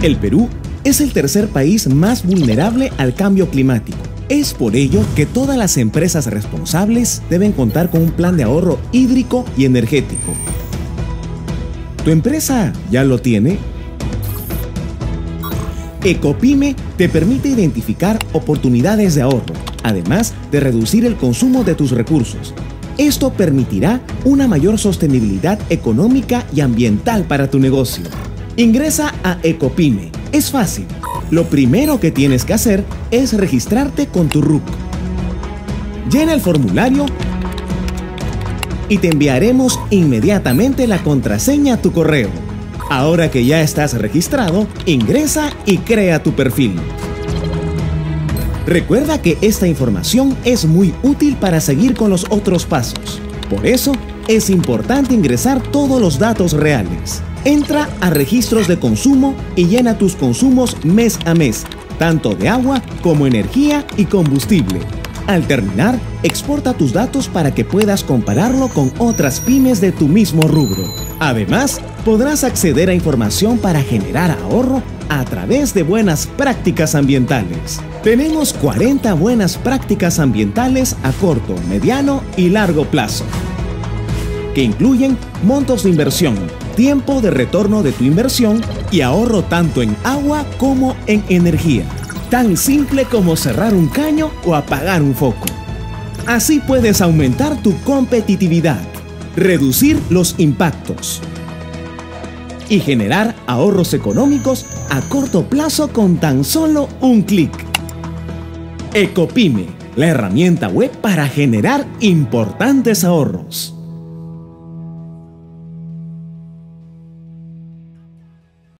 El Perú es el tercer país más vulnerable al cambio climático. Es por ello que todas las empresas responsables deben contar con un plan de ahorro hídrico y energético. ¿Tu empresa ya lo tiene? Ecopime te permite identificar oportunidades de ahorro, además de reducir el consumo de tus recursos. Esto permitirá una mayor sostenibilidad económica y ambiental para tu negocio. Ingresa a Ecopime. Es fácil. Lo primero que tienes que hacer es registrarte con tu RUC. Llena el formulario y te enviaremos inmediatamente la contraseña a tu correo. Ahora que ya estás registrado, ingresa y crea tu perfil. Recuerda que esta información es muy útil para seguir con los otros pasos. Por eso, es importante ingresar todos los datos reales. Entra a registros de consumo y llena tus consumos mes a mes, tanto de agua como energía y combustible. Al terminar, exporta tus datos para que puedas compararlo con otras pymes de tu mismo rubro. Además, podrás acceder a información para generar ahorro a través de buenas prácticas ambientales. Tenemos 40 buenas prácticas ambientales a corto, mediano y largo plazo, que incluyen montos de inversión, tiempo de retorno de tu inversión y ahorro tanto en agua como en energía. Tan simple como cerrar un caño o apagar un foco. Así puedes aumentar tu competitividad, reducir los impactos y generar ahorros económicos a corto plazo con tan solo un clic. Ecopime, la herramienta web para generar importantes ahorros.